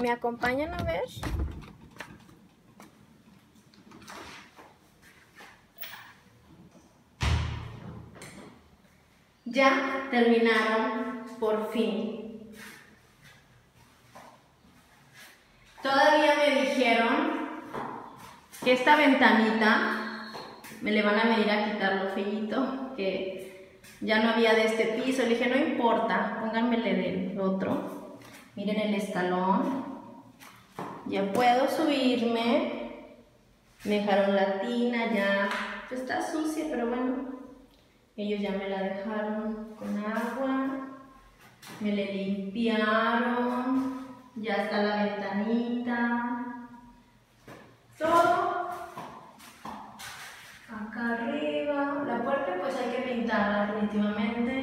¿Me acompañan a ver? Ya terminaron por fin. Todavía me dijeron que esta ventanita me le van a venir a quitar lo feíto, que ya no había de este piso. Le dije, no importa, pónganmele del otro. Miren el escalón. Ya puedo subirme. Me dejaron la tina, ya está sucia, pero bueno, ellos ya me la dejaron con agua, me le limpiaron, ya está la ventanita, todo acá arriba, la puerta pues hay que pintarla definitivamente.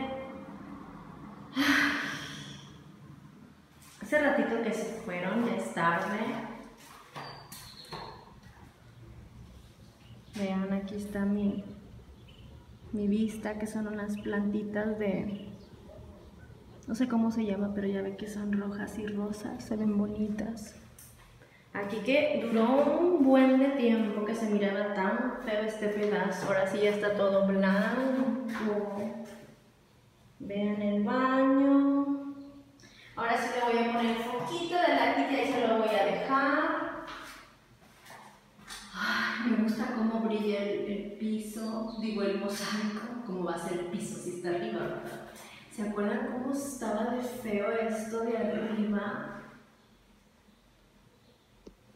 Hace ratito que se fueron, ya es tarde. Vean, aquí está mi mi vista, que son unas plantitas de, no sé cómo se llama, pero ya ven que son rojas y rosas, se ven bonitas. Aquí que duró un buen de tiempo que se miraba tan feo este pedazo, ahora sí ya está todo blanco. Vean el baño. Ahora sí le voy a poner un poquito de la y se lo voy a dejar. Ay, me brilla el, piso, digo el mosaico, cómo va a ser el piso si está arriba. ¿Se acuerdan cómo estaba de feo esto de arriba?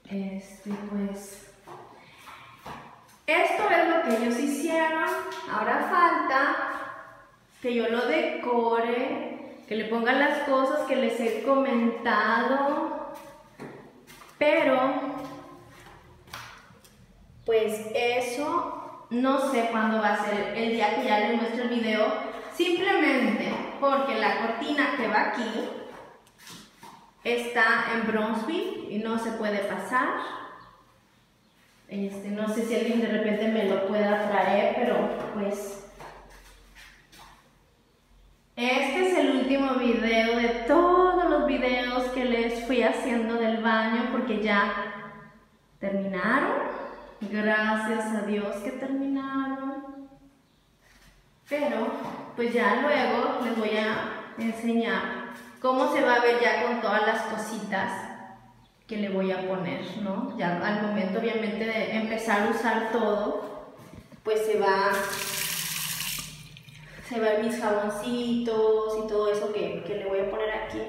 Este, pues... Esto es lo que ellos hicieron. Ahora falta que yo lo decore, que le ponga las cosas que les he comentado. Pero pues eso no sé cuándo va a ser el día que ya les muestro el video, simplemente porque la cortina que va aquí está en Bronzeville y no se puede pasar. Este, no sé si alguien de repente me lo pueda traer, pero pues este es el último video de todos los videos que les fui haciendo del baño porque ya terminaron. Gracias a Dios que terminaron. Pero, pues ya luego les voy a enseñar cómo se va a ver ya con todas las cositas que le voy a poner, ¿no? Ya al momento, obviamente, de empezar a usar todo, pues se va se ver mis jaboncitos y todo eso que, que le voy a poner aquí,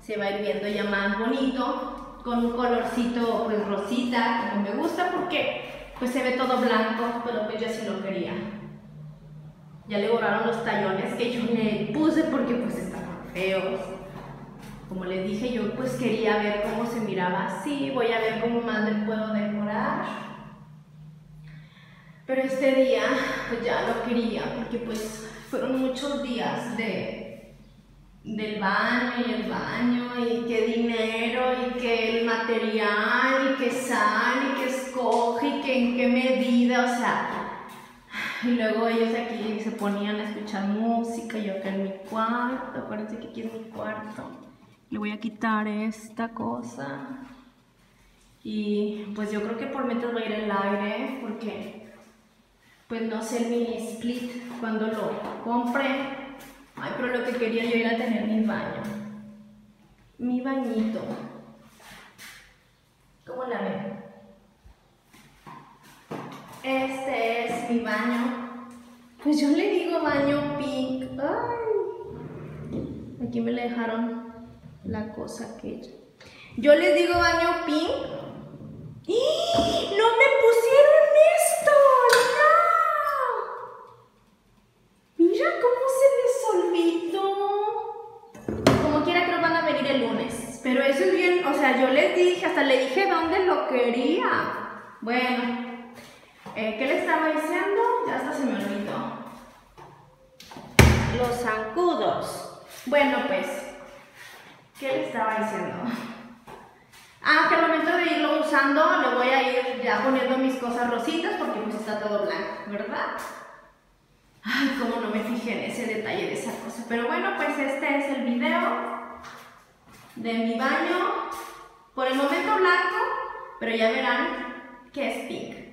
se va a ir viendo ya más bonito, con un colorcito pues rosita, como me gusta, porque pues se ve todo blanco, pero pues yo sí lo quería. Ya le borraron los tallones que yo le puse porque pues estaban feos. Como les dije, yo pues quería ver cómo se miraba así, voy a ver cómo más le puedo decorar. Pero este día pues ya lo quería porque pues fueron muchos días de, del baño y el baño y qué dinero y que el material y que sal en qué medida, o sea, y luego ellos aquí se ponían a escuchar música, yo acá en mi cuarto, acuérdense que aquí es mi cuarto, le voy a quitar esta cosa y pues yo creo que por mientras va a ir el aire porque pues no sé el mini split cuando lo compré ay pero lo que quería yo era tener mi baño mi bañito ¿cómo la ven? Este es mi baño. Pues yo le digo baño pink. Ay. Aquí me le dejaron la cosa aquella. Yo les digo baño pink. ¡Y! ¡No me pusieron esto! ¡No! Mira cómo se les olvidó. Como quiera nos van a venir el lunes. Pero eso es bien, o sea, yo les dije, hasta le dije dónde lo quería. Bueno, eh, ¿Qué le estaba diciendo? Ya hasta se me olvidó. Los zancudos. Bueno, pues, ¿qué le estaba diciendo? Ah, que al momento de irlo usando le voy a ir ya poniendo mis cosas rositas porque pues está todo blanco, ¿verdad? Ay, cómo no me fijé en ese detalle de esa cosa. Pero bueno, pues este es el video de mi baño. Por el momento blanco, pero ya verán que es pink.